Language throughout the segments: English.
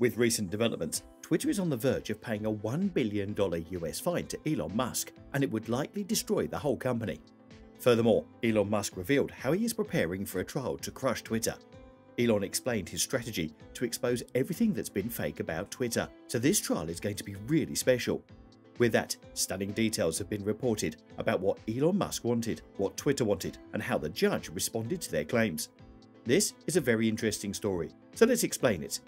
With recent developments, Twitter is on the verge of paying a $1 billion US fine to Elon Musk, and it would likely destroy the whole company. Furthermore, Elon Musk revealed how he is preparing for a trial to crush Twitter. Elon explained his strategy to expose everything that's been fake about Twitter, so this trial is going to be really special. With that, stunning details have been reported about what Elon Musk wanted, what Twitter wanted, and how the judge responded to their claims. This is a very interesting story, so let's explain it.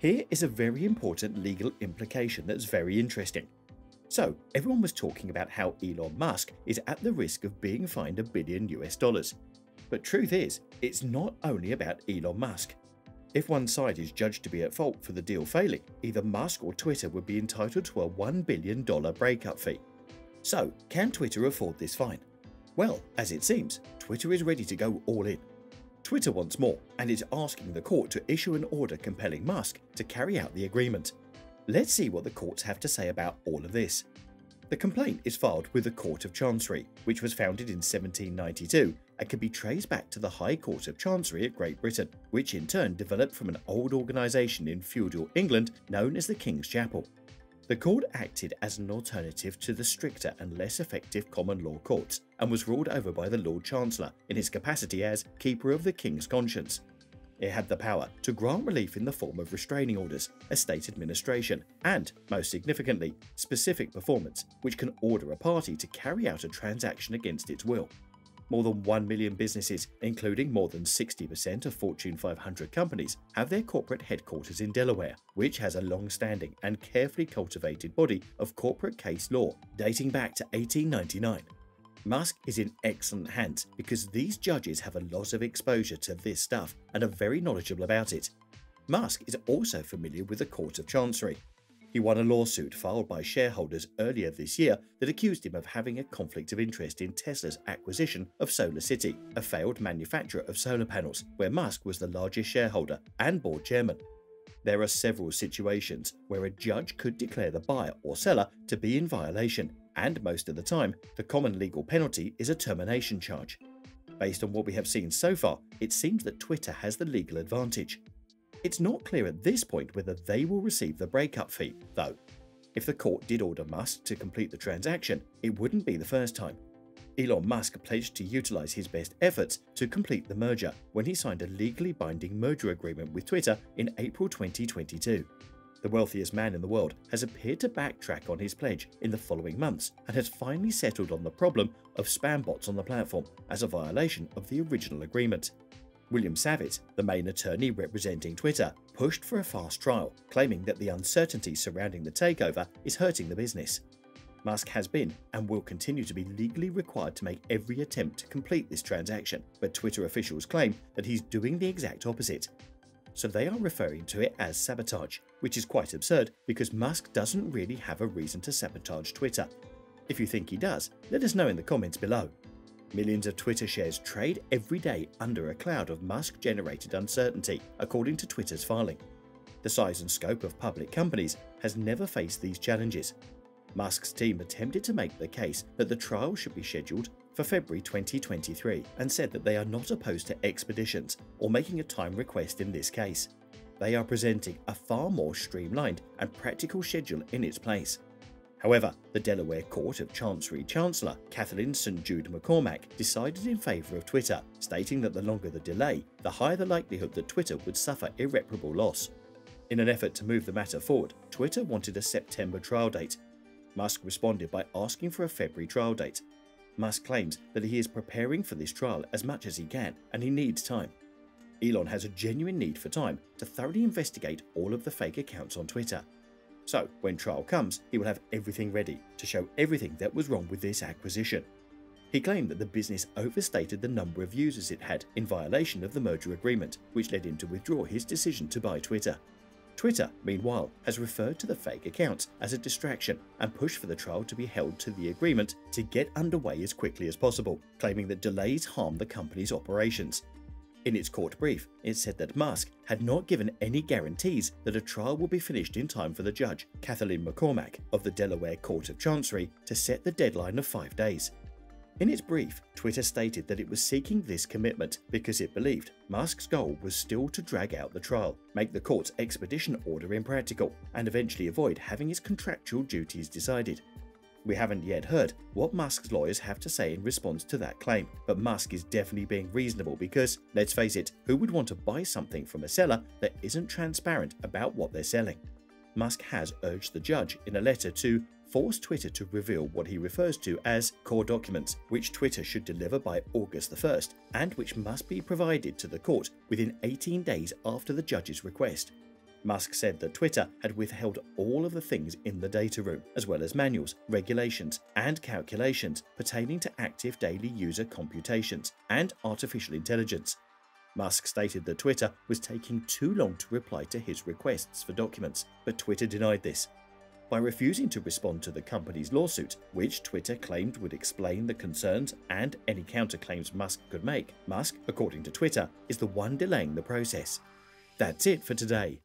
Here is a very important legal implication that's very interesting. So, everyone was talking about how Elon Musk is at the risk of being fined a billion US dollars. But truth is, it's not only about Elon Musk. If one side is judged to be at fault for the deal failing, either Musk or Twitter would be entitled to a $1 billion breakup fee. So, can Twitter afford this fine? Well, as it seems, Twitter is ready to go all in. Twitter wants more and is asking the court to issue an order compelling Musk to carry out the agreement. Let's see what the courts have to say about all of this. The complaint is filed with the Court of Chancery, which was founded in 1792 and can be traced back to the High Court of Chancery of Great Britain, which in turn developed from an old organisation in feudal England known as the King's Chapel. The court acted as an alternative to the stricter and less effective common law courts and was ruled over by the Lord Chancellor in his capacity as Keeper of the King's Conscience. It had the power to grant relief in the form of restraining orders, estate administration, and, most significantly, specific performance, which can order a party to carry out a transaction against its will. More than 1 million businesses, including more than 60% of Fortune 500 companies, have their corporate headquarters in Delaware, which has a long standing and carefully cultivated body of corporate case law dating back to 1899. Musk is in excellent hands because these judges have a lot of exposure to this stuff and are very knowledgeable about it. Musk is also familiar with the Court of Chancery, he won a lawsuit filed by shareholders earlier this year that accused him of having a conflict of interest in Tesla's acquisition of SolarCity, a failed manufacturer of solar panels, where Musk was the largest shareholder and board chairman. There are several situations where a judge could declare the buyer or seller to be in violation, and most of the time, the common legal penalty is a termination charge. Based on what we have seen so far, it seems that Twitter has the legal advantage. It's not clear at this point whether they will receive the breakup fee, though. If the court did order Musk to complete the transaction, it wouldn't be the first time. Elon Musk pledged to utilize his best efforts to complete the merger when he signed a legally binding merger agreement with Twitter in April 2022. The wealthiest man in the world has appeared to backtrack on his pledge in the following months and has finally settled on the problem of spam bots on the platform as a violation of the original agreement. William Savitt, the main attorney representing Twitter, pushed for a fast trial, claiming that the uncertainty surrounding the takeover is hurting the business. Musk has been and will continue to be legally required to make every attempt to complete this transaction, but Twitter officials claim that he's doing the exact opposite. So they are referring to it as sabotage, which is quite absurd because Musk doesn't really have a reason to sabotage Twitter. If you think he does, let us know in the comments below. Millions of Twitter shares trade every day under a cloud of Musk generated uncertainty, according to Twitter's filing. The size and scope of public companies has never faced these challenges. Musk's team attempted to make the case that the trial should be scheduled for February 2023 and said that they are not opposed to expeditions or making a time request in this case. They are presenting a far more streamlined and practical schedule in its place. However, the Delaware Court of Chancery Chancellor Kathaleen St. Jude McCormick decided in favour of Twitter, stating that the longer the delay, the higher the likelihood that Twitter would suffer irreparable loss. In an effort to move the matter forward, Twitter wanted a September trial date. Musk responded by asking for a February trial date. Musk claims that he is preparing for this trial as much as he can and he needs time. Elon has a genuine need for time to thoroughly investigate all of the fake accounts on Twitter so, when trial comes, he will have everything ready to show everything that was wrong with this acquisition. He claimed that the business overstated the number of users it had in violation of the merger agreement, which led him to withdraw his decision to buy Twitter. Twitter, meanwhile, has referred to the fake accounts as a distraction and pushed for the trial to be held to the agreement to get underway as quickly as possible, claiming that delays harm the company's operations. In its court brief, it said that Musk had not given any guarantees that a trial would be finished in time for the judge, Kathaleen McCormick, of the Delaware Court of Chancery, to set the deadline of five days. In its brief, Twitter stated that it was seeking this commitment because it believed Musk's goal was still to drag out the trial, make the court's extradition order impractical, and eventually avoid having his contractual duties decided. We haven't yet heard what Musk's lawyers have to say in response to that claim, but Musk is definitely being reasonable because, let's face it, who would want to buy something from a seller that isn't transparent about what they're selling? Musk has urged the judge in a letter to force Twitter to reveal what he refers to as core documents, which Twitter should deliver by August the 1st, and which must be provided to the court within 18 days after the judge's request. Musk said that Twitter had withheld all of the things in the data room, as well as manuals, regulations, and calculations pertaining to active daily user computations and artificial intelligence. Musk stated that Twitter was taking too long to reply to his requests for documents, but Twitter denied this. By refusing to respond to the company's lawsuit, which Twitter claimed would explain the concerns and any counterclaims Musk could make, Musk, according to Twitter, is the one delaying the process. That's it for today.